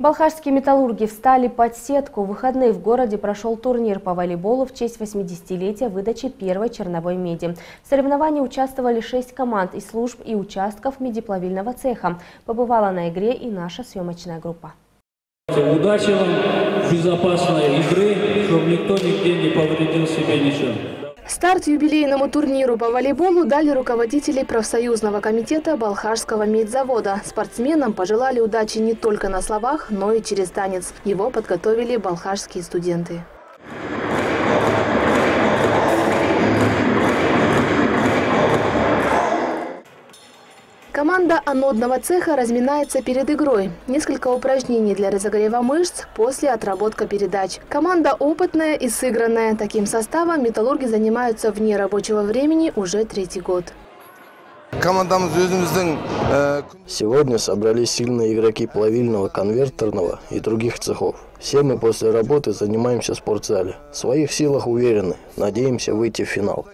Балхашские металлурги встали под сетку. В выходные в городе прошел турнир по волейболу в честь 80-летия выдачи первой черновой меди. В соревновании участвовали шесть команд из служб и участков медиплавильного цеха. Побывала на игре и наша съемочная группа. Удачи вам, безопасной игры, чтобы никто нигде не повредил себе ничего. Старт юбилейному турниру по волейболу дали руководители профсоюзного комитета Балхашского медзавода. Спортсменам пожелали удачи не только на словах, но и через танец. Его подготовили балхашские студенты. Команда анодного цеха разминается перед игрой. Несколько упражнений для разогрева мышц после отработка передач. Команда опытная и сыгранная. Таким составом металлурги занимаются вне рабочего времени уже третий год. Э, Сегодня собрались сильные игроки плавильного, конвертерного и других цехов. Все мы после работы занимаемся в спортзале. В своих силах уверены. Надеемся выйти в финал.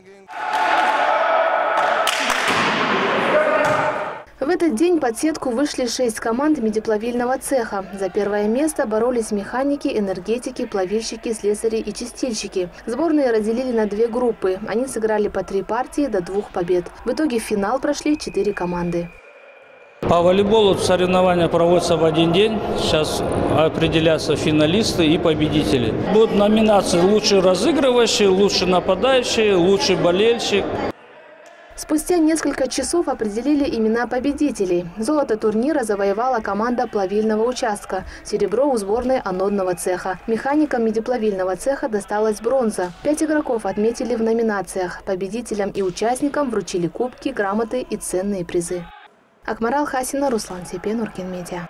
В этот день под сетку вышли шесть команд медиплавильного цеха. За первое место боролись механики, энергетики, плавильщики, слесари и чистильщики. Сборные разделили на две группы. Они сыграли по три партии до двух побед. В итоге в финал прошли четыре команды. По волейболу соревнования проводятся в один день. Сейчас определятся финалисты и победители. Будут номинации «Лучший разыгрывающий», «Лучший нападающий», «Лучший болельщик». Спустя несколько часов определили имена победителей. Золото турнира завоевала команда плавильного участка, серебро у сборной анодного цеха. Механикам медиплавильного цеха досталась бронза. Пять игроков отметили в номинациях. Победителям и участникам вручили кубки, грамоты и ценные призы. Акмарал Хасина, Руслан Сепен, Уркин Медиа.